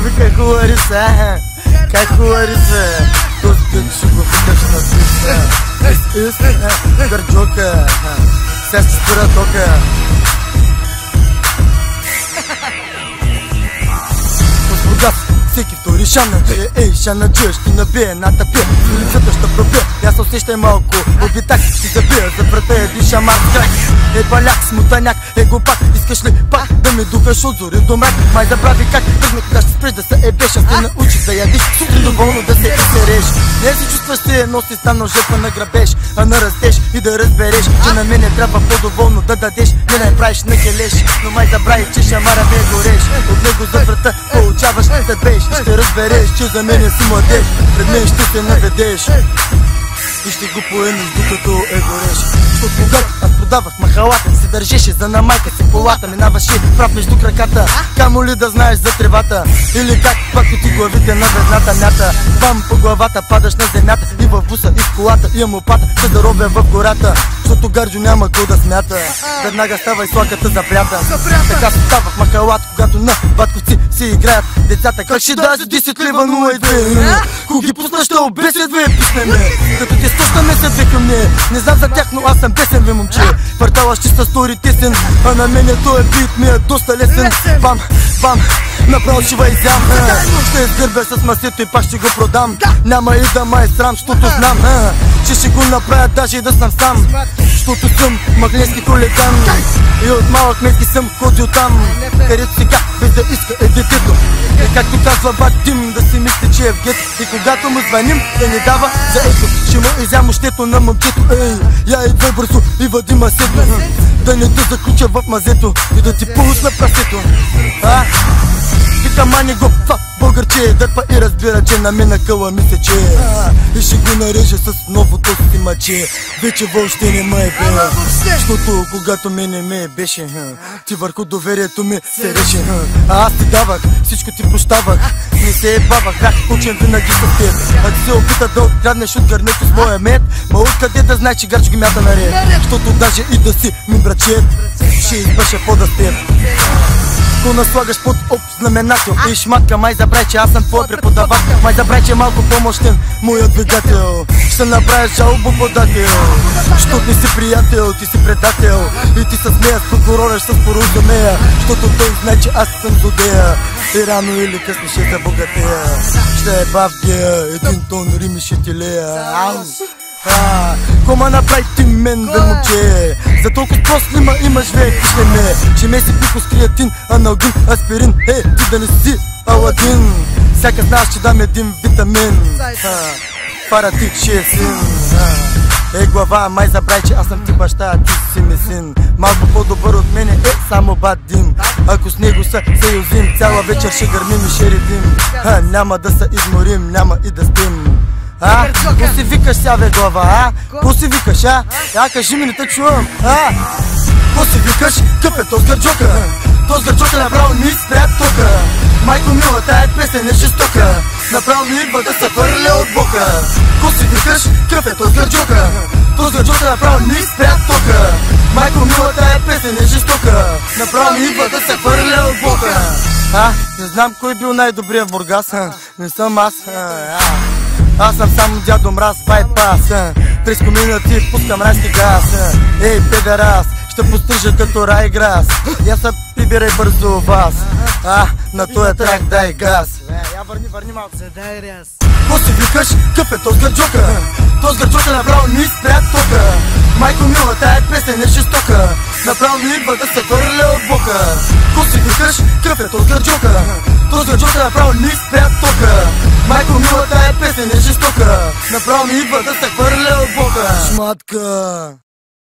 Ovi kako orisa, kako orisa Dostu čigo, kažna pisa Is, is, dar džoka Sestra toka шана Ей, ей, шана чуеш, ти набие едната пия? Лицата ще пробия, я се усещай малко Обитак, ще забия, за врата е диша марска Е баляк, смутаняк, е глупак Искаш ли пак да ми духаш от зори до мрак? Май забрави как тръгна кога ще спреш да се ебеш. Аз те научи да ядиш, сутрин доволно да се изсереш Не си чувстваш се едно си станал жертва на грабеж А на растеж. И да разбереш Че на мене трябва по-доволно да дадеш. Не да правиш на келеш Но май забрави, че шамара не гореш. От него за врата получаваш се беш И ще разбереш, че за мене си младеж. Пред мен ще се наведеш и ще го поемеш докато е гореш. Защото когато аз продавах махалата държеше за на майка си колата Минаваше прав между краката. Камо ли да знаеш за тревата? Или как пак ти главите на везната мята? Бам по главата падаш на земята И в буса и в колата имам опата Ще да робя в гората. Защото гарджо няма кой да смята. Веднага става и слаката запрята Така се ставах махалата Когато на батковци си играят. Децата Как ще за 10 лева 02 Ко ги пусна ще обесят две писне ме Като те спущаме се към не Не знам за тях, но аз съм песен ви момче. Квартала ще са стори тесен А на мене този бит ми е доста лесен. Бам, бам, направо шива изям Ще изгърбя с масето и пак ще го продам. Няма и да ма е срам, защото знам Че ще го направя даже и да съм сам. Защото съм маглински хулиган. И от малък метки съм ходил там. Където сега без да иска е детето. И както казва бат Дим да си мисли, че е в гет. И когато му звъним да ни дава за ето. Ще му изям ощето на момчето. Ей, я идвай бързо и въди масето Да не те заключа в мазето И да ти пусна прасето А? Вика мани го, това българче Дърпа и разбира, че на мен къла ми се че И ще го нареже с новото си маче Вече въобще не ме е бе Защото когато мене ме беше Ти върху доверието ми се реше А аз ти давах, всичко ти прощавах. Не се ебавах, бях учен винаги с теб. А ти се опита да откраднеш от гърнето с моя мед. Ма откъде да знае, че гарчо ги мята наред Защото даже и да си ми брачет Ще избаше по-да с теб Ко наслагаш под об знаменател И шматка, май забрай, че аз съм твой преподавател Май забрай, че малко по-мощен моят двигател. Ще направя жалбоподател Щото не си приятел, ти си предател. И ти с нея спокорораш с порозумея Щото той знае, че аз съм злодея. И рано или късно ще забогатея. Ще е бавгея, един тон рими ще ти лея. Ау! Кома направи ти мен да момче За толкова просто има имаш век пишне ме Че ме си пико с креатин, аналгин, аспирин. Е, ти да не си Аладин. Всяка знаеш, че дам един витамин. Паратик ще е син. Е глава, май забрай, че аз съм ти баща, а ти си ми син. Малко по-добър от мене е само бадим Ако с него са съюзим Цяла вечер ще гърмим и ще редим. А, Няма да се изморим, няма и да спим а? Ко си викаш сега бе глава, а? Ко си викаш, а? Я кажи ми, не те чувам, а? Ко си викаш? Къп е този гърджока? Този гърджока направо ни спря тока Майко мила, тая песен е жестока Направо ми идва да се върля от бока Ко си викаш? Къп е този гърджока? Този гърджока направо ни спря тока Майко мила, тая песен е жестока Направо ми идва да се върля от бока А? Не знам кой бил най-добрият в Бургас, не съм аз, а, а. Аз съм само дядо мраз, байпас През комина ти пускам райски газ Ей, педерас, ще пострижа като райграс Я се прибирай бързо вас А, на този трак дай газ Я върни, върни малко Задай ряз. Ко си викаш? Къп е този гърджока? Този гърджока направо ни спря тока Майко мила, тая песен е жестока Направо ми идва да се върля от бока Ко си викаш? Къп е този гърджока? Този гърджока направо ни спря тока Майко мила, тая песен е жестока. Направо ми идва да се хвърля от бока. Шматка